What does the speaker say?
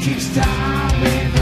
keeps driving.